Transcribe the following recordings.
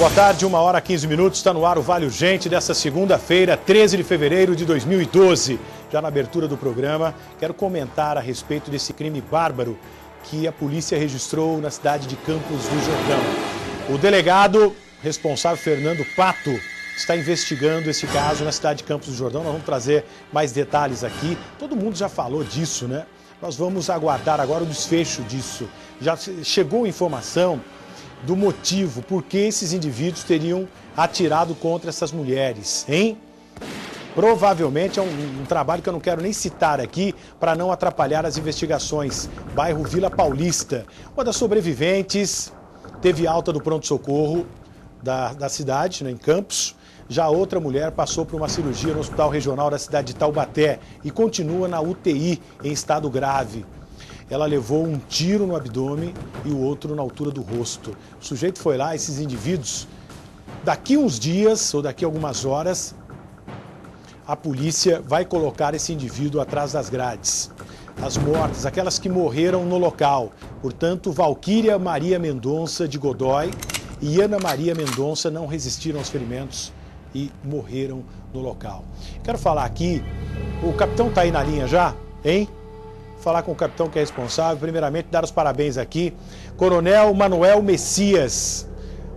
Boa tarde, uma hora 15 minutos, está no ar o Vale Urgente dessa segunda-feira, 13 de fevereiro de 2012. Já na abertura do programa, quero comentar a respeito desse crime bárbaro que a polícia registrou na cidade de Campos do Jordão. O delegado responsável, Fernando Pato, está investigando esse caso na cidade de Campos do Jordão. Nós vamos trazer mais detalhes aqui. Todo mundo já falou disso, né? Nós vamos aguardar agora o desfecho disso. Já chegou informação do motivo por que esses indivíduos teriam atirado contra essas mulheres, hein? Provavelmente é um, um, trabalho que eu não quero nem citar aqui para não atrapalhar as investigações. Bairro Vila Paulista. Uma das sobreviventes teve alta do pronto-socorro da, da cidade, né, em Campos. Já outra mulher passou por uma cirurgia no Hospital Regional da cidade de Taubaté e continua na UTI em estado grave ela levou um tiro no abdômen e o outro na altura do rosto. O sujeito foi lá, esses indivíduos, daqui uns dias ou daqui algumas horas, a polícia vai colocar esse indivíduo atrás das grades. As mortas, aquelas que morreram no local. Portanto, Valquíria Maria Mendonça de Godói e Ana Maria Mendonça não resistiram aos ferimentos e morreram no local. Quero falar aqui, o capitão está aí na linha já, hein? Falar com o capitão que é responsável. Primeiramente, dar os parabéns aqui. Coronel Manuel Messias.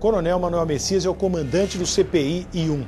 Coronel Manuel Messias é o comandante do CPI I1.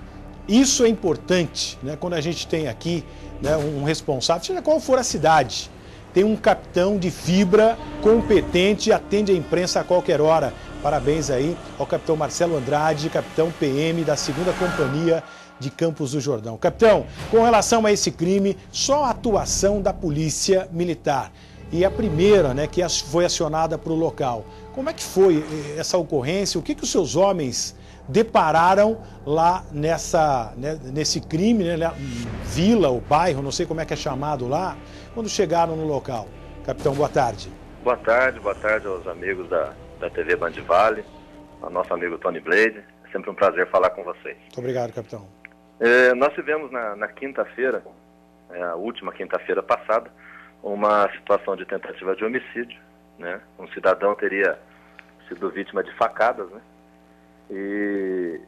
Isso é importante, né? Quando a gente tem aqui né, um responsável, seja qual for a cidade, tem um capitão de fibra competente e atende a imprensa a qualquer hora. Parabéns aí ao capitão Marcelo Andrade, capitão PM da segunda companhia de Campos do Jordão. Capitão, com relação a esse crime, só a atuação da polícia militar e a primeira, né, que foi acionada para o local. Como é que foi eh, essa ocorrência? O que, que os seus homens depararam lá nessa, né, nesse crime, né, vila ou bairro, não sei como é que é chamado lá, quando chegaram no local? Capitão, boa tarde. Boa tarde, boa tarde aos amigos da, da TV Band Vale, ao nosso amigo Tony Blade. É sempre um prazer falar com vocês. Muito obrigado, capitão. É, nós tivemos na, na quinta-feira, é, a última quinta-feira passada, uma situação de tentativa de homicídio. Né? Um cidadão teria sido vítima de facadas, né? E,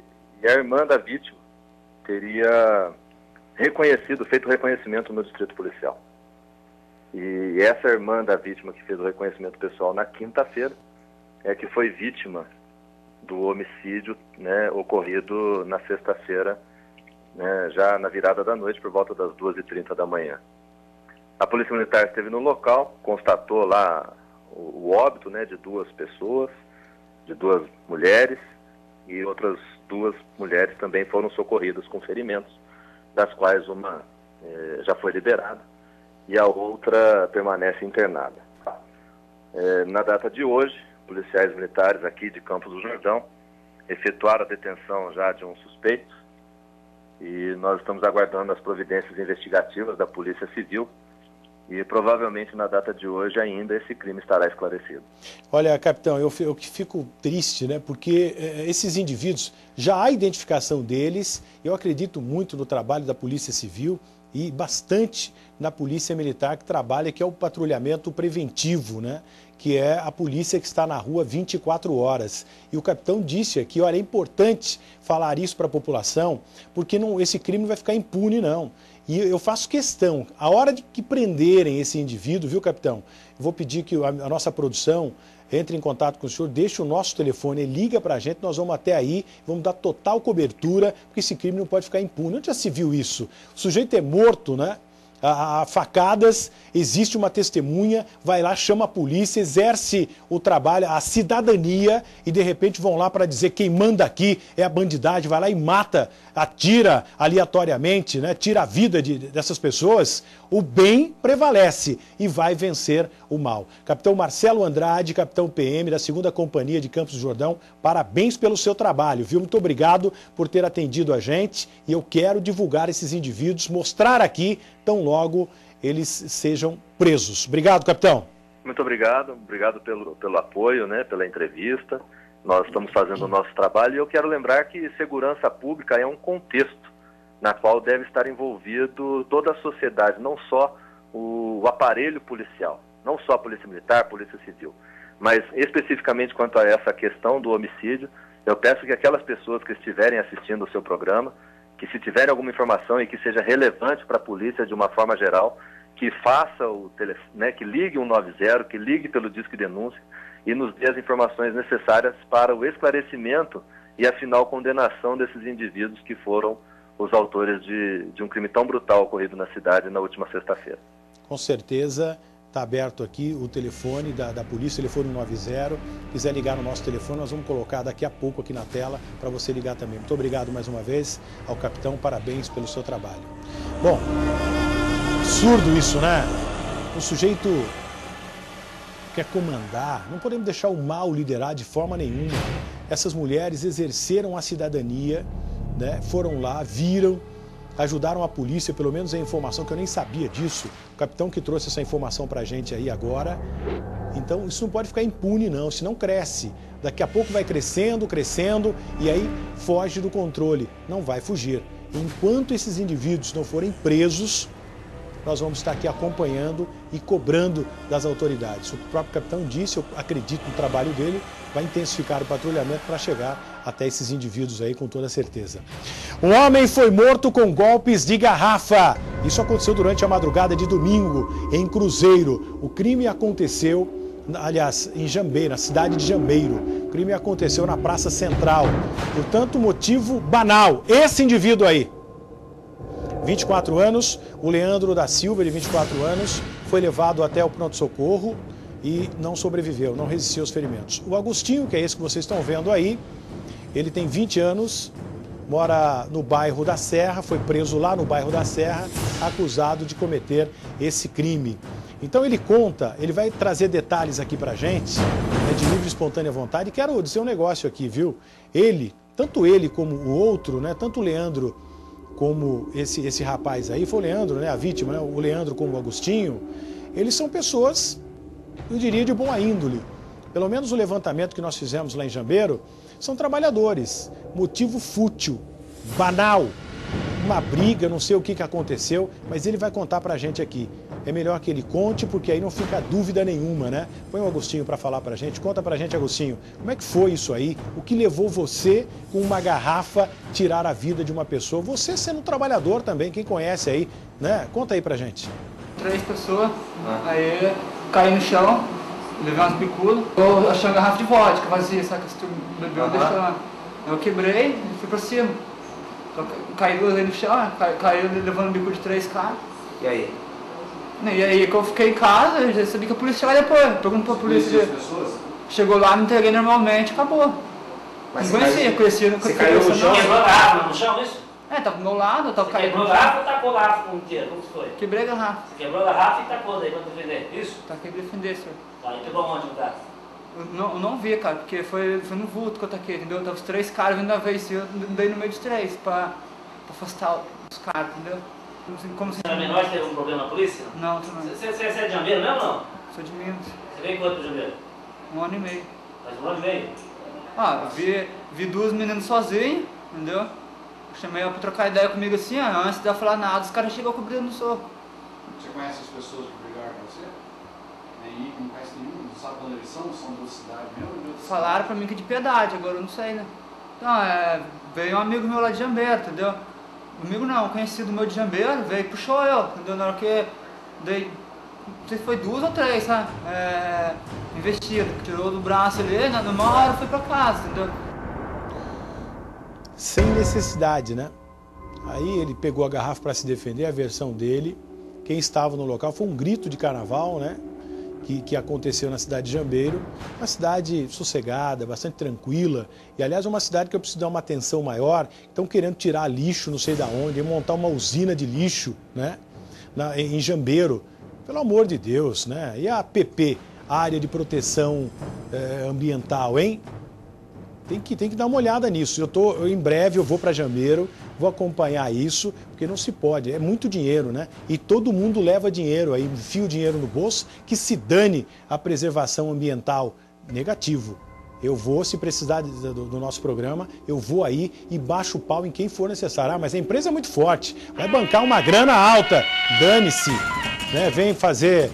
e a irmã da vítima teria reconhecido, feito reconhecimento no distrito policial. E essa irmã da vítima que fez o reconhecimento pessoal na quinta-feira é que foi vítima do homicídio né, ocorrido na sexta-feira né, já na virada da noite, por volta das 2h30 da manhã. A Polícia Militar esteve no local, constatou lá o, o óbito né, de duas pessoas, de duas mulheres, e outras duas mulheres também foram socorridas com ferimentos, das quais uma eh, já foi liberada e a outra permanece internada. Eh, na data de hoje, policiais militares aqui de Campos do Jordão efetuaram a detenção já de um suspeito e nós estamos aguardando as providências investigativas da Polícia Civil e provavelmente na data de hoje ainda esse crime estará esclarecido. Olha, capitão, eu, eu fico triste, né? Porque eh, esses indivíduos, já há identificação deles, eu acredito muito no trabalho da Polícia Civil e bastante na Polícia Militar que trabalha, que é o patrulhamento preventivo, né? que é a polícia que está na rua 24 horas. E o capitão disse aqui, olha, é importante falar isso para a população, porque não, esse crime não vai ficar impune, não. E eu faço questão, a hora de que prenderem esse indivíduo, viu, capitão? Eu vou pedir que a, nossa produção entre em contato com o senhor, deixe o nosso telefone, liga para a gente, nós vamos até aí, vamos dar total cobertura, porque esse crime não pode ficar impune. Onde já se viu isso? O sujeito é morto, né? A, facadas, existe uma testemunha, vai lá, chama a polícia, exerce o trabalho, a cidadania e de repente vão lá para dizer quem manda aqui é a bandidade, vai lá e mata, atira aleatoriamente, né, tira a vida de, dessas pessoas, o bem prevalece e vai vencer o mal. Capitão Marcelo Andrade, capitão PM da segunda companhia de Campos do Jordão, parabéns pelo seu trabalho, viu? Muito obrigado por ter atendido a gente e eu quero divulgar esses indivíduos, mostrar aqui tão logo eles sejam presos. Obrigado, capitão. Muito obrigado, obrigado pelo, pelo apoio, né, pela entrevista. Nós estamos fazendo o nosso trabalho e eu quero lembrar que segurança pública é um contexto na qual deve estar envolvido toda a sociedade, não só o, aparelho policial, não só a Polícia Militar, a Polícia Civil, mas especificamente quanto a essa questão do homicídio, Eu peço que aquelas pessoas que estiverem assistindo o seu programa, que se tiverem alguma informação e que seja relevante para a polícia de uma forma geral, que faça o telefone, né, que ligue 190, que ligue pelo disco de denúncia e nos dê as informações necessárias para o esclarecimento e a final condenação desses indivíduos que foram os autores de, de um crime tão brutal ocorrido na cidade na última sexta-feira. Com certeza, está aberto aqui o telefone da, da polícia, telefone 190. Quiser ligar no nosso telefone, nós vamos colocar daqui a pouco aqui na tela para você ligar também. Muito obrigado mais uma vez ao capitão, parabéns pelo seu trabalho. Bom, absurdo isso, né? O sujeito quer comandar, não podemos deixar o mal liderar de forma nenhuma. Essas mulheres exerceram a cidadania, né? foram lá, viram, ajudaram a polícia, pelo menos a informação que eu nem sabia disso. O capitão que trouxe essa informação para a gente aí agora. Então isso não pode ficar impune não, senão cresce. Daqui a pouco vai crescendo, crescendo e aí foge do controle. Não vai fugir. Enquanto esses indivíduos não forem presos, nós vamos estar aqui acompanhando e cobrando das autoridades. O próprio capitão disse, eu acredito no trabalho dele, vai intensificar o patrulhamento para chegar até esses indivíduos aí com toda certeza. Um homem foi morto com golpes de garrafa. Isso aconteceu durante a madrugada de domingo em Cruzeiro. O crime aconteceu, aliás, em Jambeiro, na cidade de Jambeiro. O crime aconteceu na Praça Central. Portanto, motivo banal. Esse indivíduo aí, 24 anos, o Leandro da Silva, de 24 anos, foi levado até o pronto-socorro e não sobreviveu, não resistiu aos ferimentos. O Agostinho, que é esse que vocês estão vendo aí, ele tem 20 anos, mora no bairro da Serra, foi preso lá no bairro da Serra, acusado de cometer esse crime. Então ele conta, ele vai trazer detalhes aqui pra gente, né, de livre e espontânea vontade. Quero dizer um negócio aqui, viu? Ele, tanto ele como o outro, né, tanto o Leandro como esse, esse rapaz aí, foi o Leandro, né, a vítima, né, o Leandro como o Agostinho, eles são pessoas eu diria, de boa índole. Pelo menos o levantamento que nós fizemos lá em Jambeiro, são trabalhadores. Motivo fútil, banal, uma briga, não sei o que, que aconteceu, mas ele vai contar pra gente aqui. É melhor que ele conte, porque aí não fica dúvida nenhuma, né? Põe o Agostinho para falar pra gente. Conta pra gente, Agostinho, como é que foi isso aí? O que levou você, com uma garrafa, tirar a vida de uma pessoa? Você sendo um trabalhador também, quem conhece aí, né? Conta aí pra gente. Três pessoas, ah. aí caí no chão, levei umas bicudas. Eu achei uma garrafa de vodka vazia, sabe? Que se tu bebeu, uhum. deixa lá. Eu quebrei e fui pra cima. Então, caí ali no chão, caiu levando um bico de três caras. E aí? E aí que eu fiquei em casa, eu já sabia que a polícia ia depois. Perguntou pra polícia. pessoas? Chegou lá, me entreguei normalmente, acabou. Mas não conhecia, conhecia, não conhecia. Você caiu no chão? Quebrou a garrafa no chão, isso? É, tá do meu lado, eu tava caindo. Quebrou a garrafa ou tacou a garrafa com o tiro? Como foi? Quebrei a garrafa. Você quebrou a garrafa e tacou daí pra defender, isso? Tá, quebrei defender, senhor. Tá, e quebrou onde o braço? Não, eu não vi, cara, porque foi, foi no vulto que eu taquei, entendeu? Tava os três caras vindo da vez, e eu dei no meio de três pra, pra afastar os caras, entendeu? Como se... Você era menor e teve um problema na polícia? Não, também. Você, você, você é de Jambeiro mesmo ou não? Sou de Minas. Você veio quanto de Jambeiro? Um ano e meio. Faz um ano e meio? Ah, eu vi, vi duas meninas sozinhas, entendeu? Chamei ela pra trocar ideia comigo assim, ó, antes de ela falar nada, os caras chegam cobrindo no soco. Você conhece as pessoas que brigaram com você? Nem, não conhece nenhum? Não sabe onde eles são? São da cidade mesmo? Falaram pra mim que de piedade, agora eu não sei, né? Então, é, veio um amigo meu lá de Jambeiro, entendeu? Amigo não, conhecido meu de Jambeiro, veio e puxou eu, entendeu? Na hora que dei, não sei se foi duas ou três, sabe? É, investido, tirou do braço ali, na uma hora eu fui pra casa, entendeu? sem necessidade, né? Aí ele pegou a garrafa para se defender, a versão dele. Quem estava no local foi um grito de carnaval, né? Que, que, aconteceu na cidade de Jambeiro, uma cidade sossegada, bastante tranquila, e aliás uma cidade que eu preciso dar uma atenção maior, estão querendo tirar lixo não sei da onde, montar uma usina de lixo né? Na, em Jambeiro, pelo amor de Deus, né? E a APP, Área de Proteção eh, Ambiental, hein? Tem que, tem que dar uma olhada nisso. Eu tô, eu, em breve eu vou para Jameiro, vou acompanhar isso, porque não se pode, é muito dinheiro, né? E todo mundo leva dinheiro aí, enfia o dinheiro no bolso, que se dane a preservação ambiental. Negativo. Eu vou, se precisar do, do, nosso programa, eu vou aí e baixo o pau em quem for necessário. Ah, mas a empresa é muito forte, vai bancar uma grana alta, dane-se. Né? Vem fazer,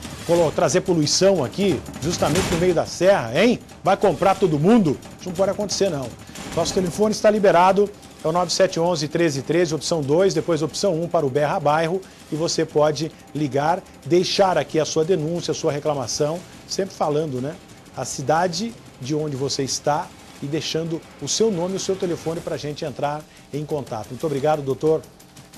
trazer poluição aqui, justamente no meio da serra, hein? Vai comprar todo mundo? Isso não pode acontecer, não. Nosso telefone está liberado, é o 9711 1313, opção 2, depois opção 1 para o Berra Bairro. E você pode ligar, deixar aqui a sua denúncia, a sua reclamação, sempre falando, né? A cidade de onde você está e deixando o seu nome e o seu telefone para a gente entrar em contato. Muito obrigado, doutor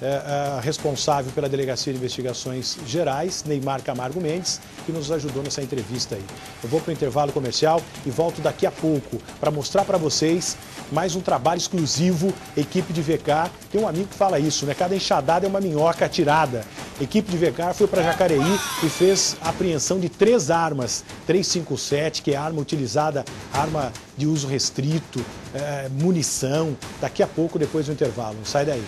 é, é, responsável pela Delegacia de Investigações Gerais, Neymar Camargo Mendes, que nos ajudou nessa entrevista aí. Eu vou para o intervalo comercial e volto daqui a pouco para mostrar para vocês mais um trabalho exclusivo, equipe de VK. Tem um amigo que fala isso, né? Cada enxadada é uma minhoca atirada. Equipe de VK foi para Jacareí e fez apreensão de três armas, 357, que é arma utilizada, arma de uso restrito, é, munição. Daqui a pouco, depois do intervalo. Sai daí.